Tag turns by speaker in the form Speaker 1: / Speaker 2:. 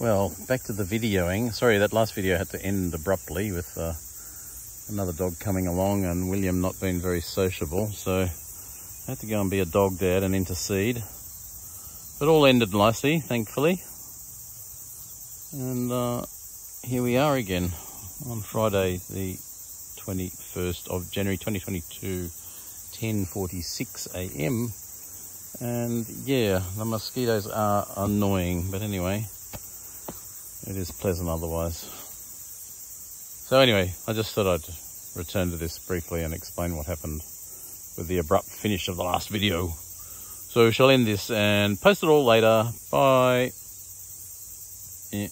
Speaker 1: Well, back to the videoing. Sorry, that last video had to end abruptly with uh, another dog coming along and William not being very sociable. So I had to go and be a dog dad and intercede. But all ended nicely, thankfully. And uh, here we are again on Friday, the 21st of January 2022, 10.46 a.m. And yeah, the mosquitoes are annoying, but anyway, it is pleasant otherwise. So anyway, I just thought I'd return to this briefly and explain what happened with the abrupt finish of the last video. So we shall end this and post it all later. Bye. Yeah.